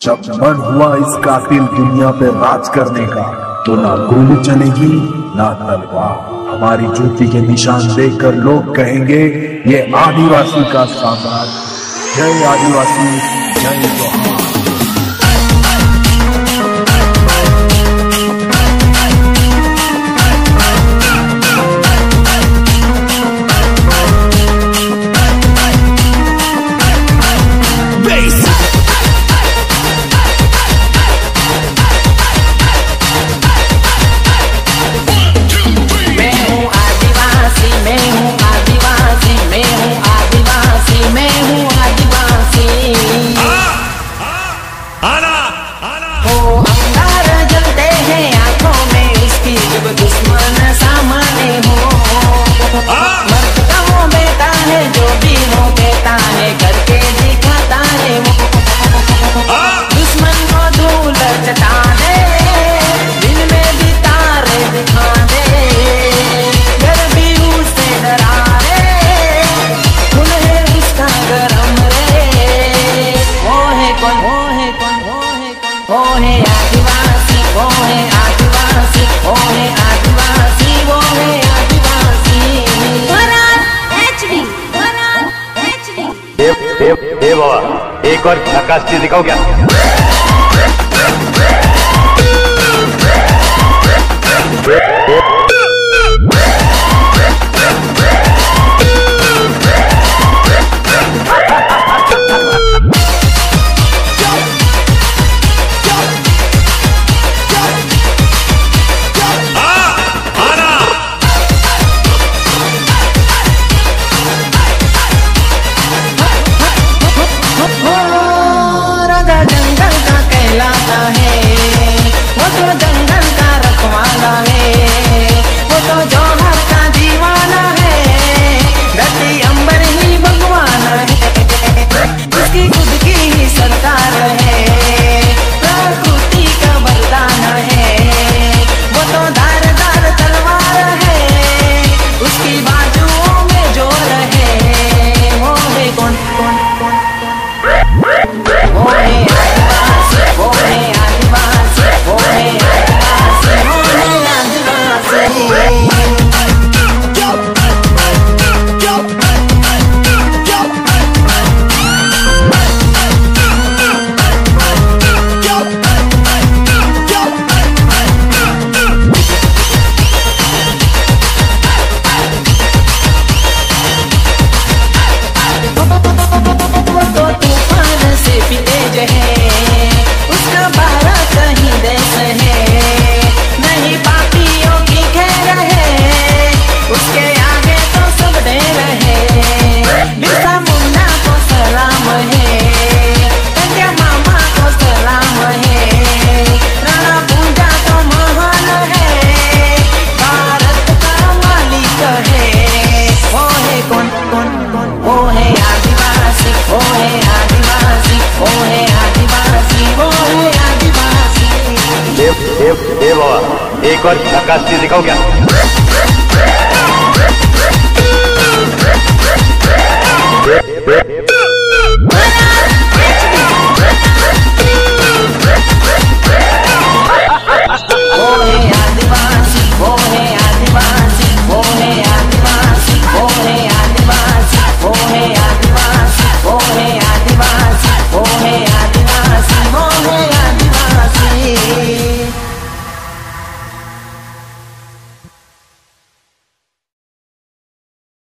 जब मन हुआ इस कातिल दुनिया पे राज करने का तो ना गोली चलेगी, ना तलवार हमारी जूती के निशान देखकर लोग कहेंगे, ये आदिवासी का साम्राज्य। जय आदिवासी, जय जोहार ए, ए बाबा एक और धक्का दिखाओ क्या? Say बाबा एक और झकास दिखाओ क्या